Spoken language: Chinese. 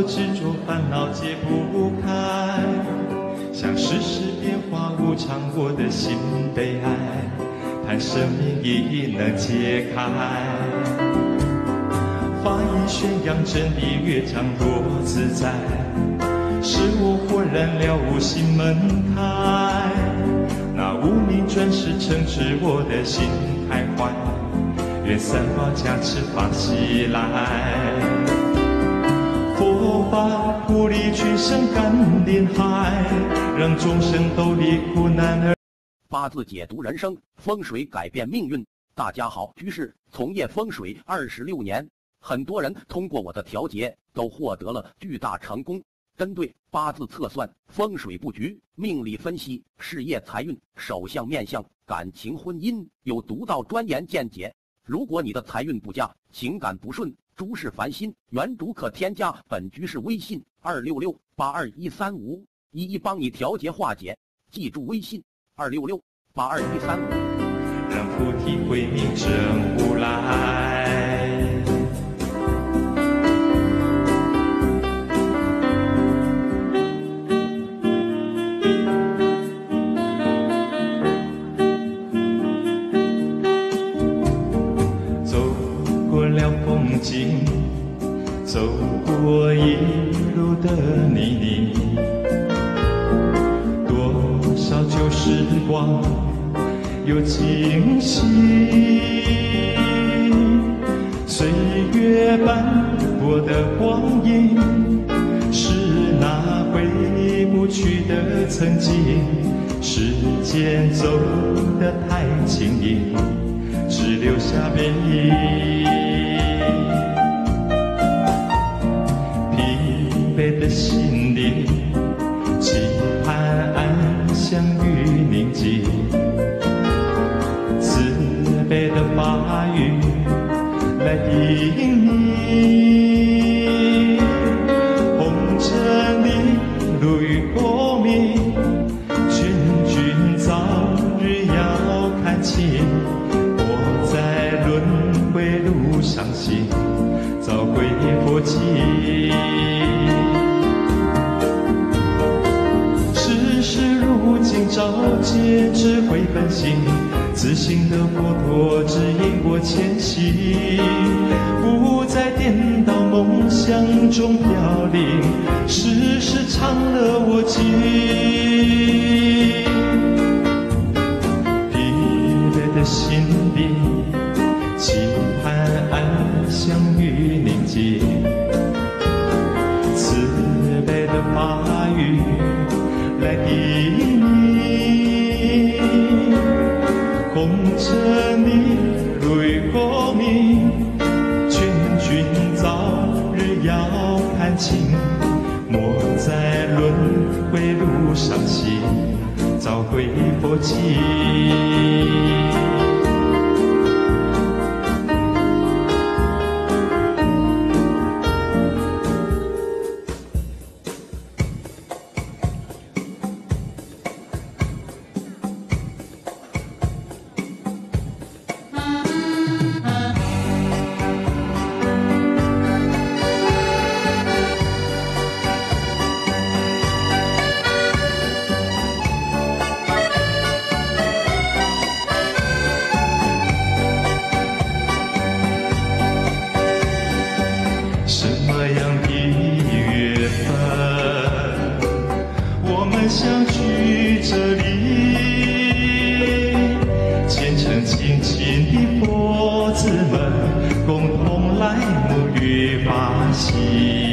我执着烦恼解不开，像世事变化无常，我的心悲哀，盼生命亦能解开。法音宣扬真理，乐章多自在，使我豁然了悟心门开。那无名转世惩治我的心太坏，愿三宝加持法喜来。佛法普利群生甘霖海，让众生都离苦难而。八字解读人生，风水改变命运。大家好，居士从业风水二十六年。很多人通过我的调节都获得了巨大成功。针对八字测算、风水布局、命理分析、事业财运、手相面相、感情婚姻，有独到专研见解。如果你的财运不佳、情感不顺、诸事烦心，原主可添加本居士微信二六六八二一三五，一一帮你调节化解。记住微信二六六八二一三五，让菩提慧命生无来。经走过一路的泥泞，多少旧时光有惊喜。岁月斑驳的光阴，是那回不去的曾经。时间走得太轻易，只留下背影。的心里，期盼安详与宁静。慈悲的法语来引你，红尘里路与光明，劝君早日要看清。我在轮回路上行，早归佛境。慧本性，自信的佛陀指引我前行，不再颠倒梦想中飘零，世事长了我心。疲惫的心里，期盼安详与宁静，看清，莫在轮回路上行，早归佛经。相聚这里，虔诚亲亲的佛子们，共同来沐浴法喜。